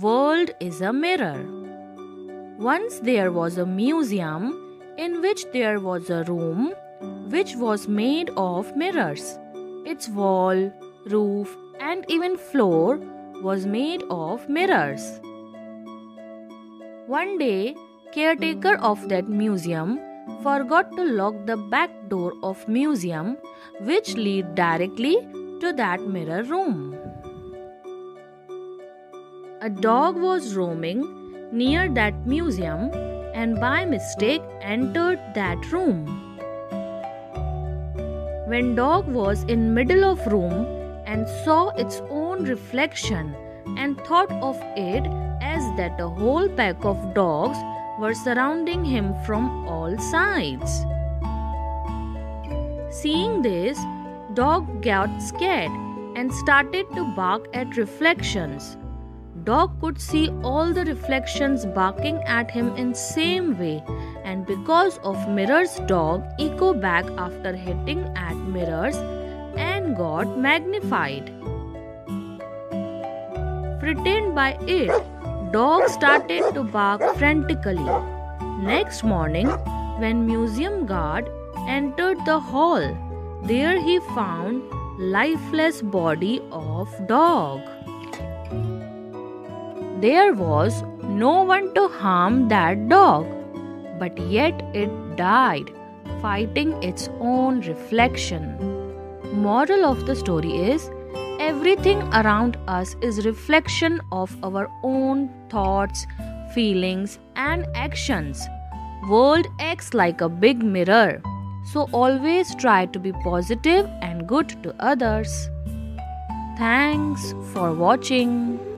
World is a mirror. Once there was a museum in which there was a room which was made of mirrors. Its wall, roof, and even floor was made of mirrors. One day, caretaker of that museum forgot to lock the back door of museum which lead directly to that mirror room. A dog was roaming near that museum and by mistake entered that room. When dog was in middle of room and saw its own reflection and thought of it as that a whole pack of dogs were surrounding him from all sides. Seeing this, dog got scared and started to bark at reflections Dog could see all the reflections barking at him in same way and because of mirrors dog echo back after hitting at mirrors and got magnified. Frightened by it, dog started to bark frantically. Next morning, when museum guard entered the hall, there he found lifeless body of dog. There was no one to harm that dog, but yet it died fighting its own reflection. Moral of the story is everything around us is reflection of our own thoughts, feelings and actions. World acts like a big mirror. So always try to be positive and good to others. Thanks for watching.